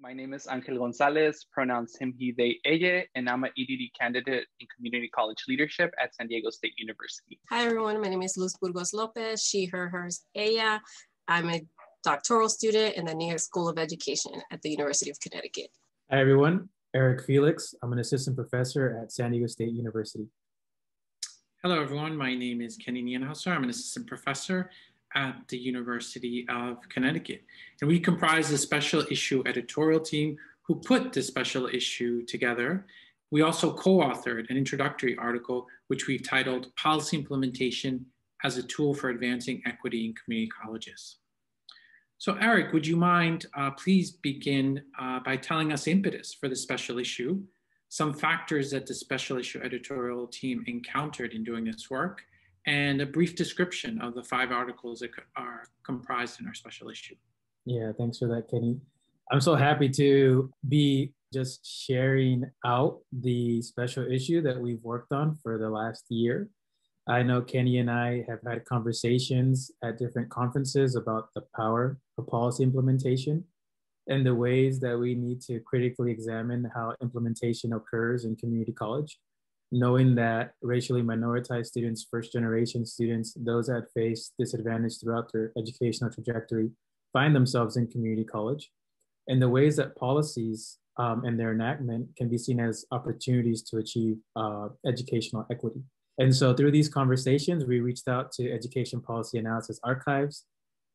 My name is Angel Gonzalez, pronouns him, he, they, ella, and I'm an EDD candidate in community college leadership at San Diego State University. Hi, everyone. My name is Luz Burgos Lopez, she, her, hers, ella. I'm a doctoral student in the Neag School of Education at the University of Connecticut. Hi, everyone. Eric Felix. I'm an assistant professor at San Diego State University. Hello, everyone. My name is Kenny Nienhusser. I'm an assistant professor at the University of Connecticut. And we comprise a special issue editorial team who put this special issue together. We also co-authored an introductory article, which we've titled Policy Implementation as a Tool for Advancing Equity in Community Colleges. So Eric, would you mind uh, please begin uh, by telling us impetus for the special issue, some factors that the special issue editorial team encountered in doing this work, and a brief description of the five articles that are comprised in our special issue. Yeah, thanks for that, Kenny. I'm so happy to be just sharing out the special issue that we've worked on for the last year. I know Kenny and I have had conversations at different conferences about the power of policy implementation and the ways that we need to critically examine how implementation occurs in community college knowing that racially minoritized students, first generation students, those that face disadvantage throughout their educational trajectory, find themselves in community college, and the ways that policies um, and their enactment can be seen as opportunities to achieve uh, educational equity. And so through these conversations, we reached out to Education Policy Analysis Archives,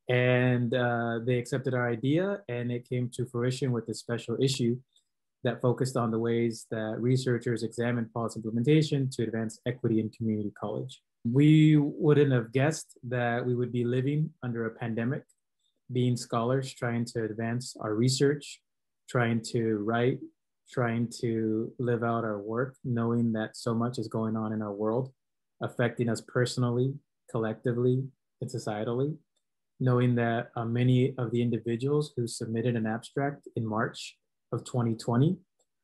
and uh, they accepted our idea, and it came to fruition with this special issue that focused on the ways that researchers examine policy implementation to advance equity in community college. We wouldn't have guessed that we would be living under a pandemic, being scholars trying to advance our research, trying to write, trying to live out our work, knowing that so much is going on in our world, affecting us personally, collectively, and societally. Knowing that uh, many of the individuals who submitted an abstract in March of 2020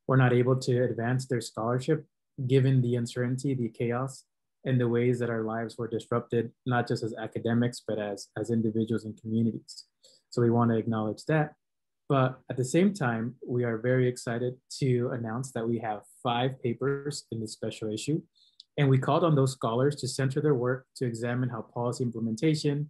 were not able to advance their scholarship given the uncertainty, the chaos, and the ways that our lives were disrupted, not just as academics, but as, as individuals and communities. So we want to acknowledge that. But at the same time, we are very excited to announce that we have five papers in this special issue. And we called on those scholars to center their work to examine how policy implementation,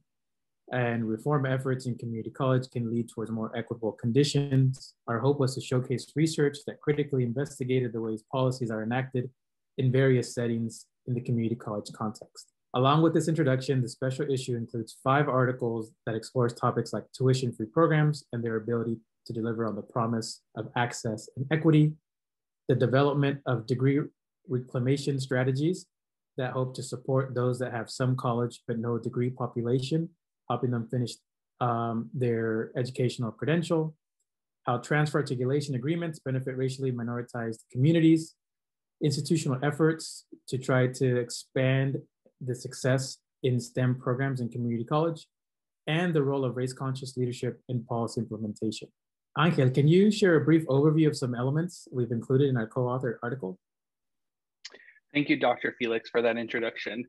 and reform efforts in community college can lead towards more equitable conditions. Our hope was to showcase research that critically investigated the ways policies are enacted in various settings in the community college context. Along with this introduction, the special issue includes five articles that explores topics like tuition-free programs and their ability to deliver on the promise of access and equity, the development of degree reclamation strategies that hope to support those that have some college but no degree population helping them finish um, their educational credential, how transfer articulation agreements benefit racially minoritized communities, institutional efforts to try to expand the success in STEM programs in community college, and the role of race conscious leadership in policy implementation. Angel, can you share a brief overview of some elements we've included in our co-authored article? Thank you, Dr. Felix, for that introduction.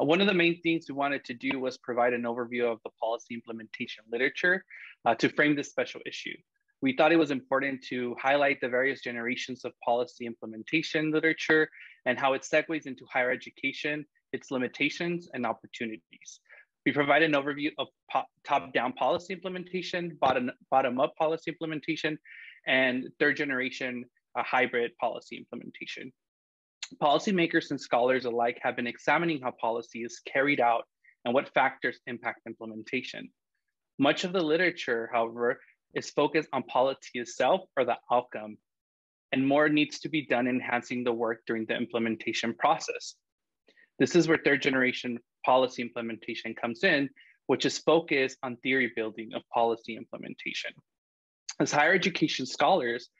Uh, one of the main things we wanted to do was provide an overview of the policy implementation literature uh, to frame this special issue. We thought it was important to highlight the various generations of policy implementation literature and how it segues into higher education, its limitations and opportunities. We provide an overview of top-down policy implementation, bottom-up bottom policy implementation, and third generation uh, hybrid policy implementation. Policymakers and scholars alike have been examining how policy is carried out and what factors impact implementation. Much of the literature, however, is focused on policy itself or the outcome, and more needs to be done enhancing the work during the implementation process. This is where third generation policy implementation comes in, which is focused on theory building of policy implementation. As higher education scholars,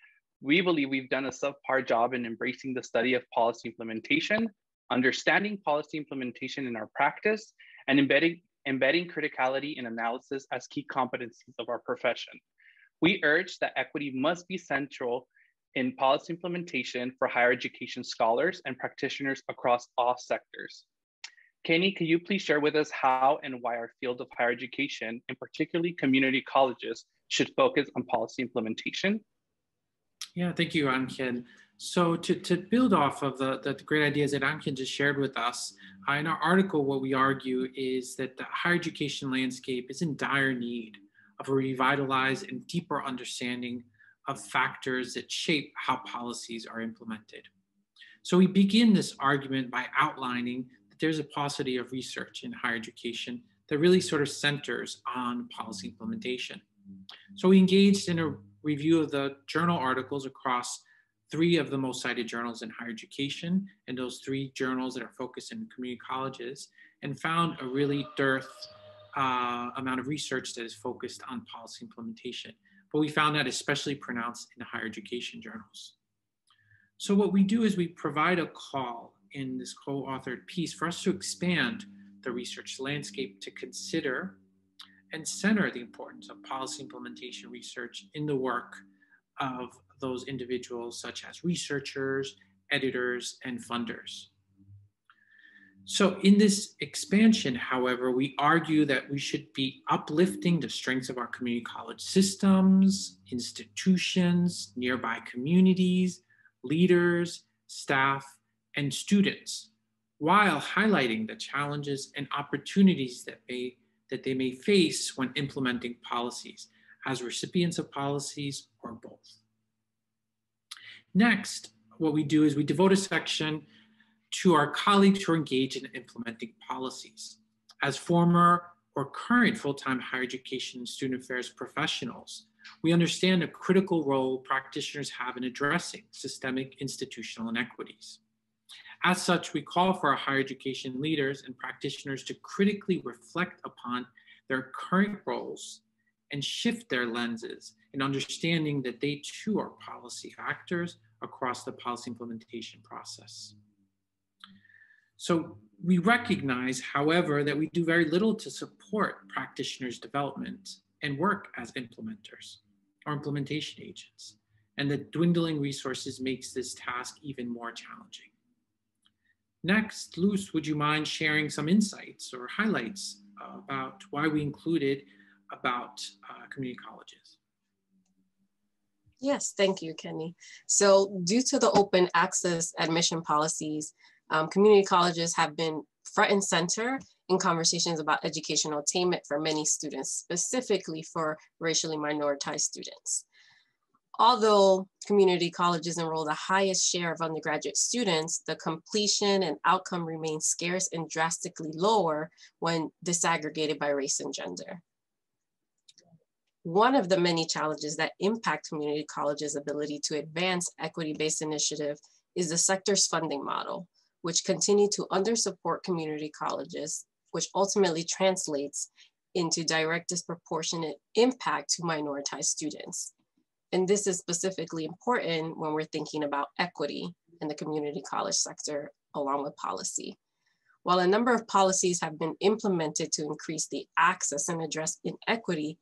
we believe we've done a subpar job in embracing the study of policy implementation, understanding policy implementation in our practice, and embedding, embedding criticality and analysis as key competencies of our profession. We urge that equity must be central in policy implementation for higher education scholars and practitioners across all sectors. Kenny, can you please share with us how and why our field of higher education, and particularly community colleges, should focus on policy implementation? Yeah, thank you, Angel. So to, to build off of the, the great ideas that Angel just shared with us, uh, in our article, what we argue is that the higher education landscape is in dire need of a revitalized and deeper understanding of factors that shape how policies are implemented. So we begin this argument by outlining that there's a paucity of research in higher education that really sort of centers on policy implementation. So we engaged in a review of the journal articles across three of the most cited journals in higher education and those three journals that are focused in community colleges and found a really dearth uh, amount of research that is focused on policy implementation. But we found that especially pronounced in the higher education journals. So what we do is we provide a call in this co-authored piece for us to expand the research landscape to consider and center the importance of policy implementation research in the work of those individuals such as researchers, editors, and funders. So in this expansion, however, we argue that we should be uplifting the strengths of our community college systems, institutions, nearby communities, leaders, staff, and students, while highlighting the challenges and opportunities that, may, that they may face when implementing policies as recipients of policies or both. Next, what we do is we devote a section to our colleagues who are engaged in implementing policies. As former or current full-time higher education student affairs professionals, we understand the critical role practitioners have in addressing systemic institutional inequities. As such, we call for our higher education leaders and practitioners to critically reflect upon their current roles and shift their lenses in understanding that they too are policy actors across the policy implementation process. So we recognize, however, that we do very little to support practitioners' development and work as implementers or implementation agents, and that dwindling resources makes this task even more challenging. Next, Luz, would you mind sharing some insights or highlights about why we included about uh, community colleges? Yes, thank you, Kenny. So due to the open access admission policies, um, community colleges have been front and center in conversations about educational attainment for many students, specifically for racially minoritized students. Although community colleges enroll the highest share of undergraduate students, the completion and outcome remain scarce and drastically lower when disaggregated by race and gender. One of the many challenges that impact community colleges' ability to advance equity-based initiative is the sector's funding model, which continue to undersupport community colleges, which ultimately translates into direct disproportionate impact to minoritized students. And this is specifically important when we're thinking about equity in the community college sector along with policy. While a number of policies have been implemented to increase the access and address inequity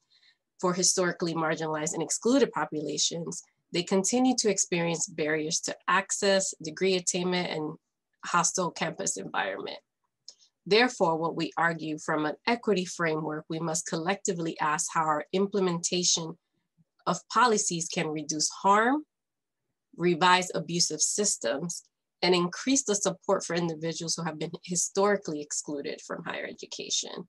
for historically marginalized and excluded populations, they continue to experience barriers to access, degree attainment, and hostile campus environment. Therefore, what we argue from an equity framework, we must collectively ask how our implementation of policies can reduce harm, revise abusive systems, and increase the support for individuals who have been historically excluded from higher education.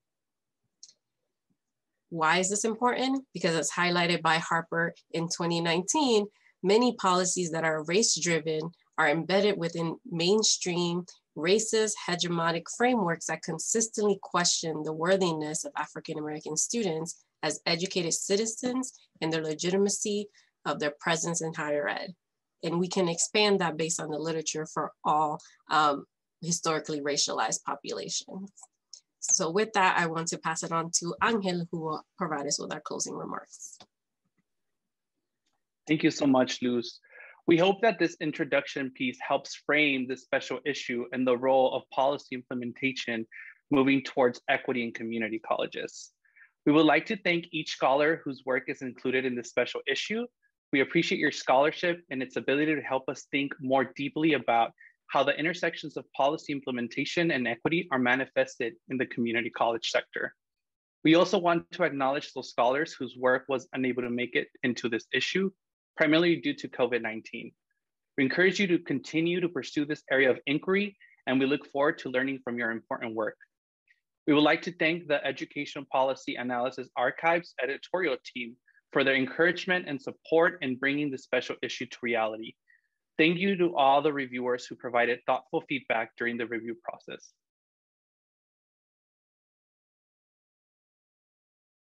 Why is this important? Because as highlighted by Harper in 2019, many policies that are race-driven are embedded within mainstream racist hegemonic frameworks that consistently question the worthiness of African-American students as educated citizens and the legitimacy of their presence in higher ed. And we can expand that based on the literature for all um, historically racialized populations. So with that, I want to pass it on to Angel, who will provide us with our closing remarks. Thank you so much, Luz. We hope that this introduction piece helps frame this special issue and the role of policy implementation moving towards equity in community colleges. We would like to thank each scholar whose work is included in this special issue. We appreciate your scholarship and its ability to help us think more deeply about how the intersections of policy implementation and equity are manifested in the community college sector. We also want to acknowledge those scholars whose work was unable to make it into this issue, primarily due to COVID-19. We encourage you to continue to pursue this area of inquiry, and we look forward to learning from your important work. We would like to thank the Educational Policy Analysis Archives editorial team for their encouragement and support in bringing the special issue to reality. Thank you to all the reviewers who provided thoughtful feedback during the review process.